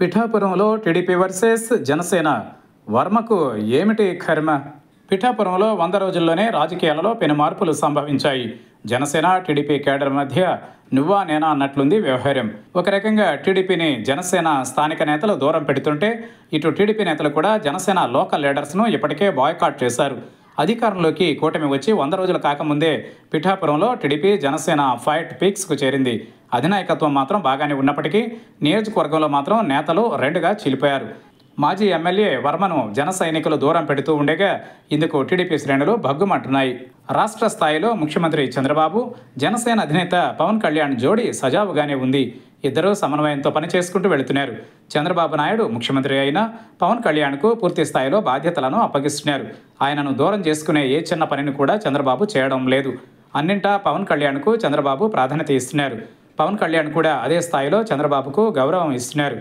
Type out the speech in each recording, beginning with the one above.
పిఠాపురంలో TDP versus Janasena. వర్మకు ఏమిటి కర్మ? పిఠాపురంలో వంద రోజుల్లోనే రాజకీయాలలో పెను మార్పులు సంభవించాయి. జనసేన టీడీపీ కేడర్ మధ్య నువ్వా నేనా అన్నట్లుంది వ్యవహారం. ఒక రకంగా టీడీపీని జనసేన స్థానిక నేతలు దూరం పెడుతుంటే ఇటు టీడీపీ నేతలు కూడా జనసేన లోకల్ లీడర్స్ను ఇప్పటికే బాయ్కాట్ చేశారు. అధికారంలోకి కూటమి వచ్చి వంద రోజులు కాకముందే పిఠాపురంలో టీడీపీ జనసేన ఫైట్ పీక్స్కు చేరింది. అధినాయకత్వం మాత్రం బాగానే ఉన్నప్పటికీ నియోజకవర్గంలో మాత్రం నేతలు రెండుగా చీలిపోయారు. మాజీ ఎమ్మెల్యే వర్మను జన సైనికులు దూరం పెడుతూ ఉండగా ఇందుకు టీడీపీ శ్రేణులు భగ్గుమంటున్నాయి. రాష్ట్ర స్థాయిలో ముఖ్యమంత్రి చంద్రబాబు జనసేన అధినేత పవన్ కళ్యాణ్ జోడీ సజావుగానే ఉంది. ఇద్దరూ సమన్వయంతో పనిచేసుకుంటూ వెళుతున్నారు. చంద్రబాబు నాయుడు ముఖ్యమంత్రి అయినా పవన్ కళ్యాణ్కు పూర్తి స్థాయిలో బాధ్యతలను అప్పగిస్తున్నారు. ఆయనను దూరం చేసుకునే ఏ చిన్న పనిని కూడా చంద్రబాబు చేయడం లేదు. అన్నింటా పవన్ కళ్యాణ్కు చంద్రబాబు ప్రాధాన్యత ఇస్తున్నారు. పవన్ కళ్యాణ్ కూడా అదే స్థాయిలో చంద్రబాబుకు గౌరవం ఇస్తున్నారు.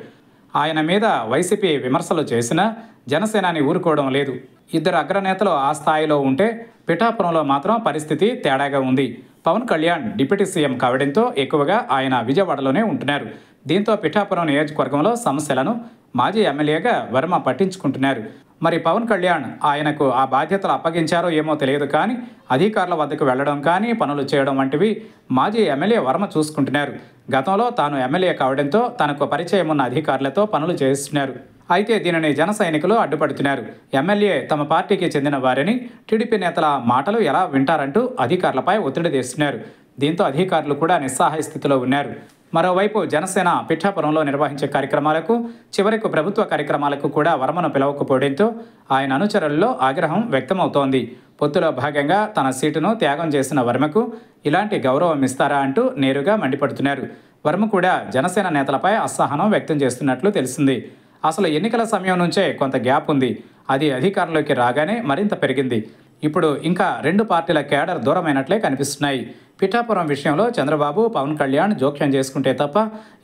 ఆయన మీద వైసీపీ విమర్శలు చేసినా జనసేనాని ఊరుకోవడం లేదు. ఇద్దరు అగ్రనేతలు ఆ స్థాయిలో ఉంటే పిఠాపురంలో మాత్రం పరిస్థితి తేడాగా ఉంది. పవన్ కళ్యాణ్ డిప్యూటీ సీఎం కావడంతో ఎక్కువగా ఆయన విజయవాడలోనే ఉంటున్నారు. దీంతో పిఠాపురం నియోజకవర్గంలో సమస్యలను మాజీ ఎమ్మెల్యేగా వర్మ పట్టించుకుంటున్నారు. మరి పవన్ కళ్యాణ్ ఆయనకు ఆ బాధ్యతలు అప్పగించారో ఏమో తెలియదు కానీ అధికారుల వద్దకు వెళ్ళడం కానీ పనులు చేయడం వంటివి మాజీ ఎమ్మెల్యే వర్మ చూసుకుంటున్నారు. గతంలో తాను ఎమ్మెల్యే కావడంతో తనకు పరిచయం ఉన్న అధికారులతో పనులు చేస్తున్నారు. అయితే దీనిని జన సైనికులు అడ్డుపడుతున్నారు. ఎమ్మెల్యే తమ పార్టీకి చెందిన వారిని టీడీపీ నేతల మాటలు ఎలా వింటారంటూ అధికారులపై ఒత్తిడి తెస్తున్నారు. దీంతో అధికారులు కూడా నిస్సహాయ స్థితిలో ఉన్నారు. మరోవైపు జనసేన పిఠాపురంలో నిర్వహించే కార్యక్రమాలకు చివరకు ప్రభుత్వ కార్యక్రమాలకు కూడా వర్మను పిలవకపోవడంతో ఆయన అనుచరుల్లో ఆగ్రహం వ్యక్తమవుతోంది. పొత్తులో భాగంగా తన సీటును త్యాగం చేసిన వర్మకు ఇలాంటి గౌరవం ఇస్తారా అంటూ నేరుగా మండిపడుతున్నారు. వర్మ కూడా జనసేన నేతలపై అసహనం వ్యక్తం చేస్తున్నట్లు తెలిసింది. అసలు ఎన్నికల సమయం నుంచే కొంత గ్యాప్ ఉంది. అది అధికారంలోకి రాగానే మరింత పెరిగింది. ఇప్పుడు ఇంకా రెండు పార్టీల కేడర్ దూరమైనట్లే కనిపిస్తున్నాయి. పిఠాపురం విషయంలో చంద్రబాబు పవన్ కళ్యాణ్ జోక్యం చేసుకుంటే తప్ప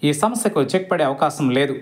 ఈ సమస్యకు చెక్ పడే అవకాశం లేదు.